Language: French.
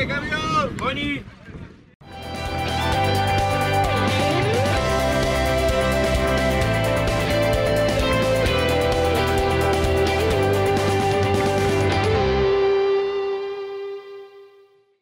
¡Eh, camión! ¡Boni!